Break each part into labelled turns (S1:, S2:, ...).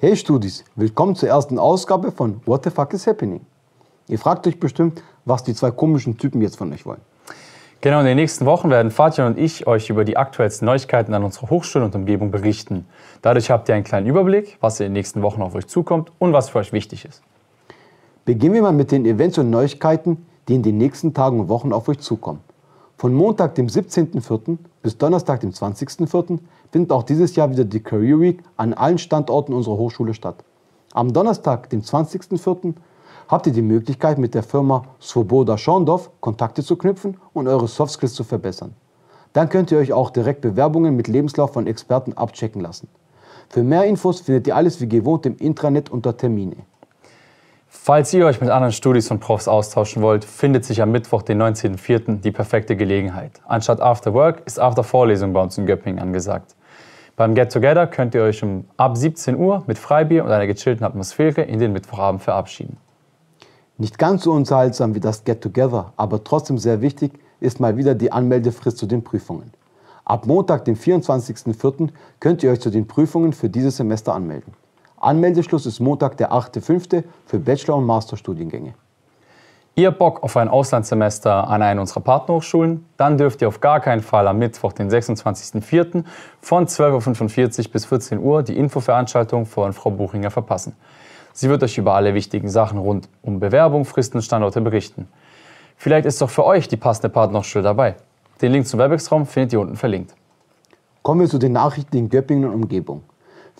S1: Hey Studis, willkommen zur ersten Ausgabe von What the fuck is happening? Ihr fragt euch bestimmt, was die zwei komischen Typen jetzt von euch wollen.
S2: Genau, in den nächsten Wochen werden Fatih und ich euch über die aktuellsten Neuigkeiten an unserer Hochschule und Umgebung berichten. Dadurch habt ihr einen kleinen Überblick, was in den nächsten Wochen auf euch zukommt und was für euch wichtig ist.
S1: Beginnen wir mal mit den Events und Neuigkeiten, die in den nächsten Tagen und Wochen auf euch zukommen. Von Montag, dem 17.04. bis Donnerstag, dem 20.04. findet auch dieses Jahr wieder die Career Week an allen Standorten unserer Hochschule statt. Am Donnerstag, dem 20.04. habt ihr die Möglichkeit, mit der Firma Svoboda Schorndorf Kontakte zu knüpfen und eure Soft Skills zu verbessern. Dann könnt ihr euch auch direkt Bewerbungen mit Lebenslauf von Experten abchecken lassen. Für mehr Infos findet ihr alles wie gewohnt im Intranet unter Termine.
S2: Falls ihr euch mit anderen Studis und Profs austauschen wollt, findet sich am Mittwoch, den 19.04. die perfekte Gelegenheit. Anstatt After Work ist After Vorlesung bei uns in Göppingen angesagt. Beim Get Together könnt ihr euch um ab 17 Uhr mit Freibier und einer gechillten Atmosphäre in den Mittwochabend verabschieden.
S1: Nicht ganz so unterhaltsam wie das Get Together, aber trotzdem sehr wichtig, ist mal wieder die Anmeldefrist zu den Prüfungen. Ab Montag, dem 24.04., könnt ihr euch zu den Prüfungen für dieses Semester anmelden. Anmeldeschluss ist Montag, der 8.5. für Bachelor- und Masterstudiengänge.
S2: Ihr Bock auf ein Auslandssemester an einer unserer Partnerhochschulen? Dann dürft ihr auf gar keinen Fall am Mittwoch, den 26.04. von 12.45 Uhr bis 14 Uhr die Infoveranstaltung von Frau Buchinger verpassen. Sie wird euch über alle wichtigen Sachen rund um Bewerbung, Fristen und Standorte berichten. Vielleicht ist doch für euch die passende Partnerhochschule dabei. Den Link zum Webex-Raum findet ihr unten verlinkt.
S1: Kommen wir zu den Nachrichten in Göppingen und Umgebung.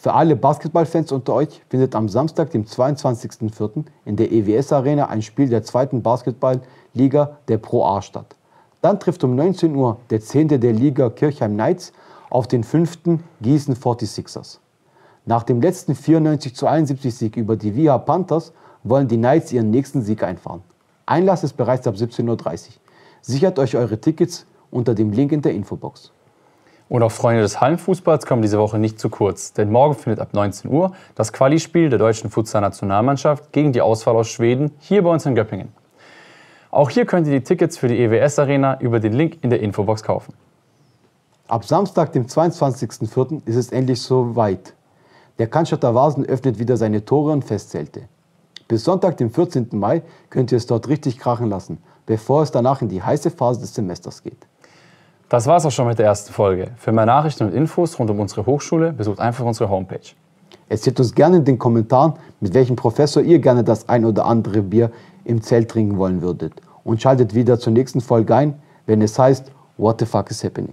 S1: Für alle Basketballfans unter euch findet am Samstag, dem 22.04. in der EWS Arena ein Spiel der zweiten Basketballliga der Pro A statt. Dann trifft um 19 Uhr der 10. der Liga Kirchheim Knights auf den 5. Gießen 46ers. Nach dem letzten 94 zu 71 Sieg über die Via Panthers wollen die Knights ihren nächsten Sieg einfahren. Einlass ist bereits ab 17.30 Uhr. Sichert euch eure Tickets unter dem Link in der Infobox.
S2: Und auch Freunde des Hallenfußballs kommen diese Woche nicht zu kurz, denn morgen findet ab 19 Uhr das Quali-Spiel der deutschen Futsal-Nationalmannschaft gegen die Auswahl aus Schweden hier bei uns in Göppingen. Auch hier könnt ihr die Tickets für die EWS-Arena über den Link in der Infobox kaufen.
S1: Ab Samstag, dem 22.04. ist es endlich soweit. Der Cannstatter Vasen öffnet wieder seine Tore und Festzelte. Bis Sonntag, dem 14. Mai, könnt ihr es dort richtig krachen lassen, bevor es danach in die heiße Phase des Semesters geht.
S2: Das war's auch schon mit der ersten Folge. Für mehr Nachrichten und Infos rund um unsere Hochschule besucht einfach unsere Homepage.
S1: Erzählt uns gerne in den Kommentaren, mit welchem Professor ihr gerne das ein oder andere Bier im Zelt trinken wollen würdet. Und schaltet wieder zur nächsten Folge ein, wenn es heißt What the fuck is happening?